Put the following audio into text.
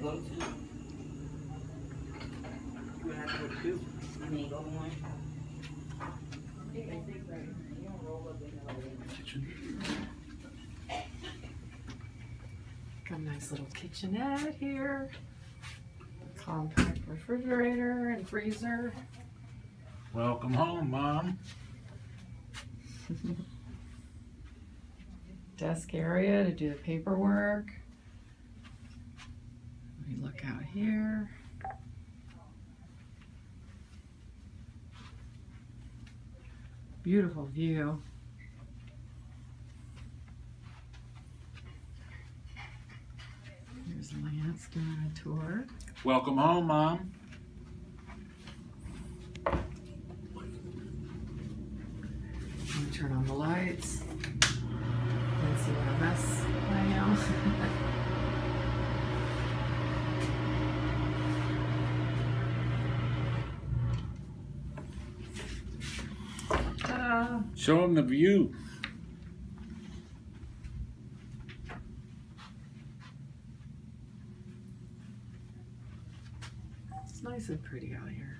go two. You have to go two. I mean, go one. Got a nice little kitchenette here. Compact refrigerator and freezer. Welcome home, Mom. Desk area to do the paperwork. Me look out here. Beautiful view. Here's Lance doing a tour. Welcome home, Mom. Turn on the lights. And see what a mess I am. Show them the view. It's nice and pretty out here.